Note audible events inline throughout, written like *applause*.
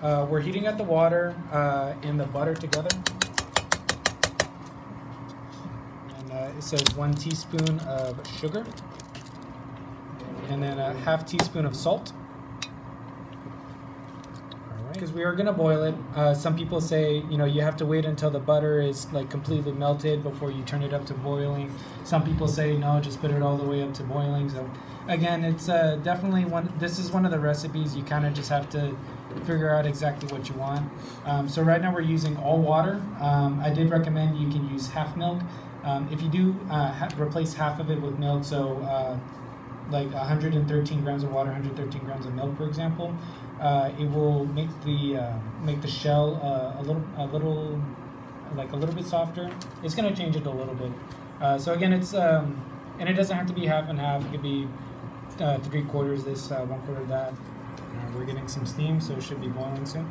Uh, we're heating up the water uh, and the butter together. And uh, it says one teaspoon of sugar, and then a half teaspoon of salt. Because we are gonna boil it. Uh, some people say you know you have to wait until the butter is like completely melted before you turn it up to boiling. Some people say no, just put it all the way up to boiling. So again, it's uh, definitely one. This is one of the recipes you kind of just have to figure out exactly what you want. Um, so right now we're using all water. Um, I did recommend you can use half milk. Um, if you do uh, ha- replace half of it with milk, so uh, like 113 grams of water, 113 grams of milk, for example, uh, it will make the uh, make the shell uh, a little a little like a little bit softer. It's gonna change it a little bit. Uh, so again, it's um, and it doesn't have to be half and half. It could be uh, three quarters this, uh, one quarter that. We're getting some steam, so it should be boiling soon.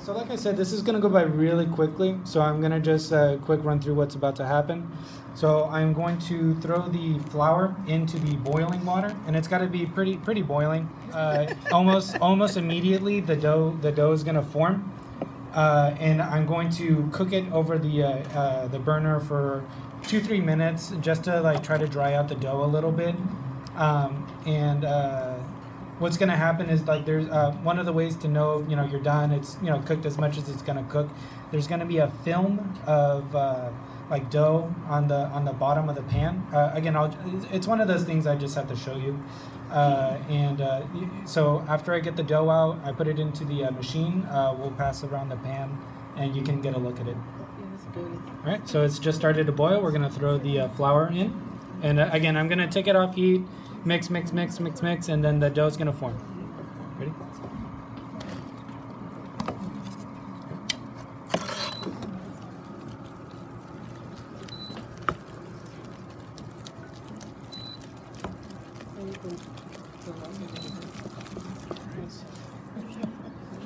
So like I said, this is gonna go by really quickly. So I'm gonna just uh, quick run through what's about to happen. So I'm going to throw the flour into the boiling water, and it's got to be pretty pretty boiling. Uh, almost *laughs* almost immediately, the dough the dough is gonna form, uh, and I'm going to cook it over the uh, uh, the burner for two three minutes just to like try to dry out the dough a little bit. Um, and what's gonna happen is like there's uh, one of the ways to know you know you're done. It's you know cooked as much as it's gonna cook. There's gonna be a film of uh, like dough on the on the bottom of the pan. Uh, again, I'll, it's one of those things I just have to show you. Uh, and uh, so after I get the dough out, I put it into the uh, machine. We'll pass around the pan, and you can get a look at it. All right, so it's just started to boil. We're gonna throw the flour in, and again, I'm gonna take it off heat, mix, mix, mix, mix, mix, and then the dough is gonna form. Ready?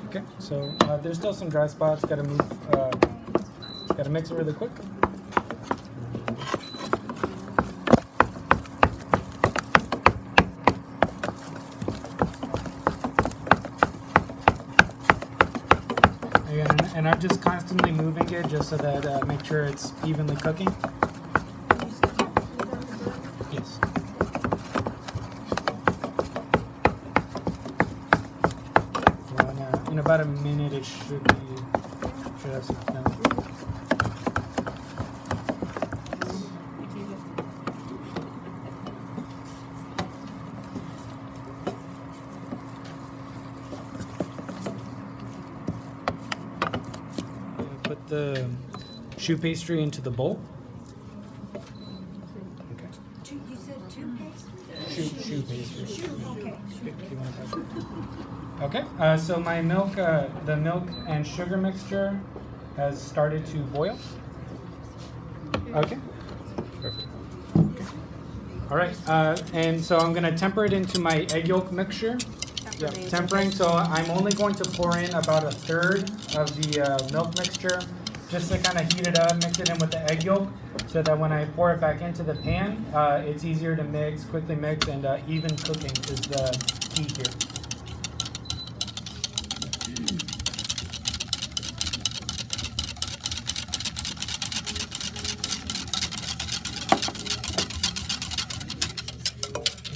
Okay, so uh, there's still some dry spots. Got to move. Uh, Got to mix it really quick. Again, and, I'm just constantly moving it just so that uh, make sure it's evenly cooking. Yes. In, uh, in about a minute, it should be should have some. Put the choux pastry into the bowl. Okay. Two, you said toothpaste? Choux, choux pastry. Choux, okay. Do you wanna pass it? Okay, uh, so my milk, uh, the milk and sugar mixture has started to boil. Okay. Perfect. Okay. All right, uh, and so I'm gonna temper it into my egg yolk mixture. Yeah, tempering. So I'm only going to pour in about a third of the uh, milk mixture, just to kind of heat it up, mix it in with the egg yolk, so that when I pour it back into the pan, uh, it's easier to mix, quickly mix, and uh, even cooking is the key here.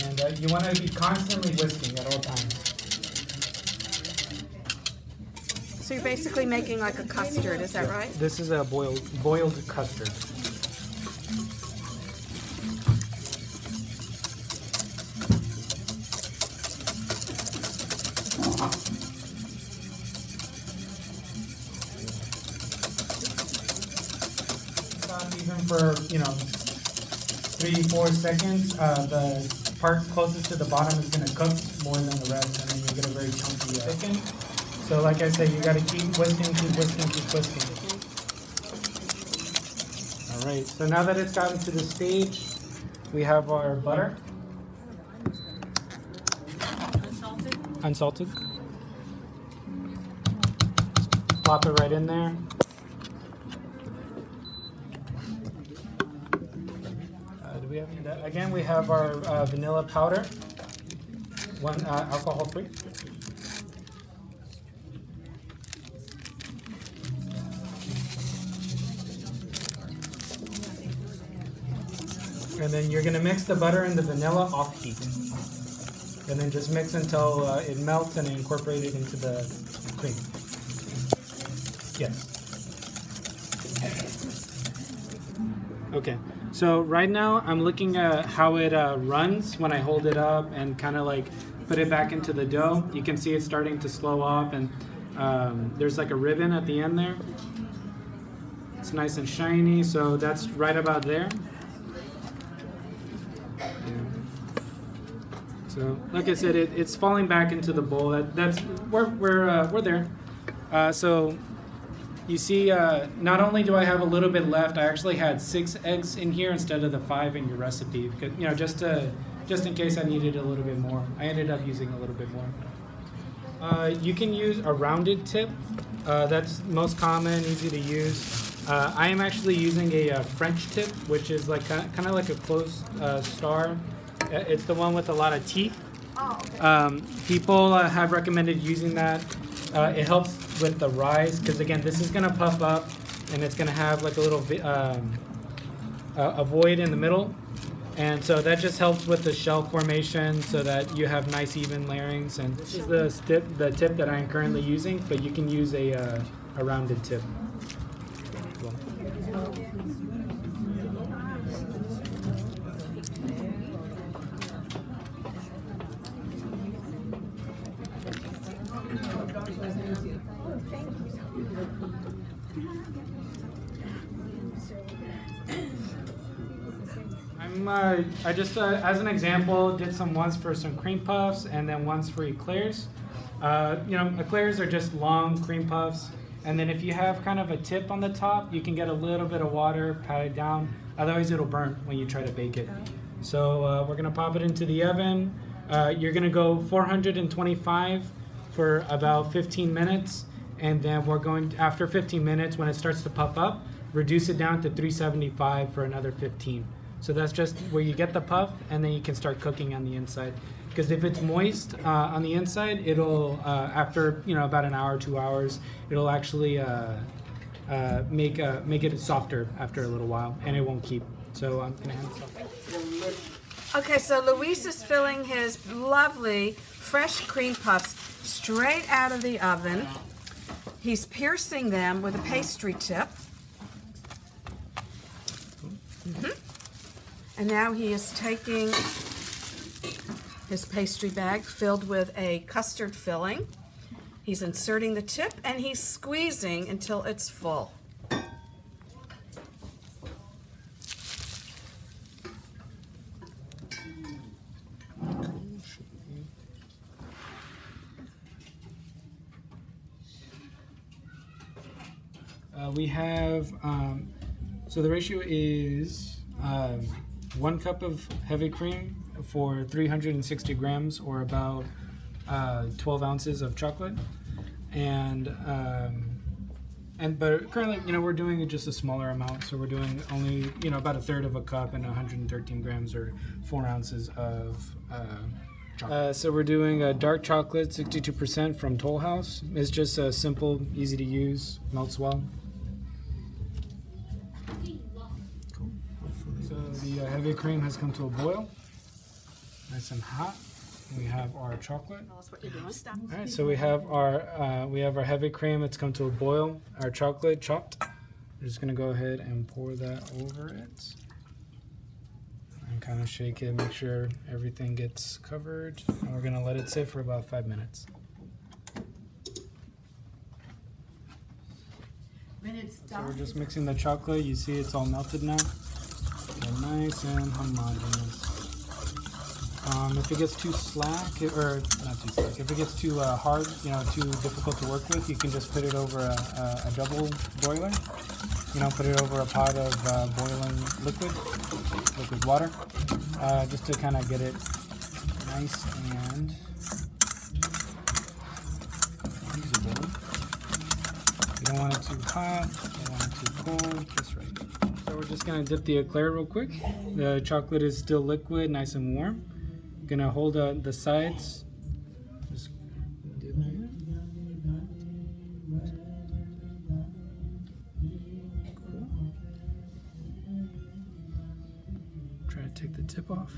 And uh, you want to be constantly whisking at all times. So you're basically making like a custard, is that right? This is a boiled boiled custard. Even for you know three four seconds, uh, the part closest to the bottom is going to cook more than the rest, and then you get a very chunky uh, chicken. So like I said, you got to keep whisking, keep whisking, keep whisking. All right. So now that it's gotten to the stage, we have our butter. Unsalted. Unsalted. Plop it right in there. Uh, do we have that? Again, we have our uh, vanilla powder, one uh, alcohol free. And then you're gonna mix the butter and the vanilla off heat. And then just mix until uh, it melts and incorporate it into the cream. Yes. Okay, so right now I'm looking at how it uh, runs when I hold it up and kind of like put it back into the dough. You can see it's starting to slow off and um, there's like a ribbon at the end there. It's nice and shiny, so that's right about there. So, like I said, it, it's falling back into the bowl. That, that's we're we're uh, we're there. Uh, so, you see, uh, not only do I have a little bit left, I actually had six eggs in here instead of the five in your recipe. Because, you know, just to just in case I needed a little bit more. I ended up using a little bit more. Uh, you can use a rounded tip. Uh, that's most common, easy to use. Uh, I am actually using a, French tip, which is like kind of like a closed star. Uh, It's the one with a lot of teeth. Oh, okay. Um, people uh, have recommended using that. Uh, it helps with the rise because again, this is gonna puff up, and it's gonna have like a little um, a, a void in the middle, and so that just helps with the shell formation so that you have nice even layerings. And this is the tip, the tip that I'm currently using, but you can use a uh, a rounded tip. as well. I'm, uh, I just, uh, as an example, did some ones for some cream puffs and then ones for eclairs. Uh, you know, eclairs are just long cream puffs. And then if you have kind of a tip on the top, you can get a little bit of water, pat it down. Otherwise, it'll burn when you try to bake it. So uh, we're gonna pop it into the oven. Uh, you're gonna go 425 for about 15 minutes. And then we're going, after 15 minutes, when it starts to puff up, reduce it down to 375 for another 15. So that's just where you get the puff, and then you can start cooking on the inside. Because if it's moist uh, on the inside, it'll uh, after you know about an hour, two hours, it'll actually uh, uh, make uh, make it softer after a little while, and it won't keep. So I'm gonna hand this off. Okay, so Luis is filling his lovely fresh cream puffs straight out of the oven. He's piercing them with a pastry tip. Mhm. And now he is taking his pastry bag filled with a custard filling. He's inserting the tip and he's squeezing until it's full. Uh, we have um, so the ratio is um, one cup of heavy cream for 360 grams, or about uh, 12 ounces of chocolate, and um, and but currently, you know, we're doing just a smaller amount, so we're doing only you know about a third of a cup and 113 grams or four ounces of. Uh, uh, so we're doing a dark chocolate, 62% from Toll House. It's just uh, simple, easy to use, melts well. The uh, heavy cream has come to a boil, nice and hot. We have our chocolate. Tell us what you're doing. All right, so we have our uh, we have our heavy cream. It's come to a boil. Our chocolate chopped. We're just gonna go ahead and pour that over it, and kind of shake it, make sure everything gets covered. And we're gonna let it sit for about five minutes. When it's So we're just mixing the chocolate. You see, it's all melted now. Nice and homogeneous. Um, if it gets too slack, or not too slack, if it gets too uh, hard, you know, too difficult to work with, you can just put it over a, a, a double boiler. You know, put it over a pot of uh, boiling liquid, liquid water, uh, just to kind of get it nice and usable. You don't want it too hot, you don't want it too cold, just just gonna dip the eclair real quick. The chocolate is still liquid, nice and warm. Gonna hold uh, the sides. Just dip it. Try to take the tip off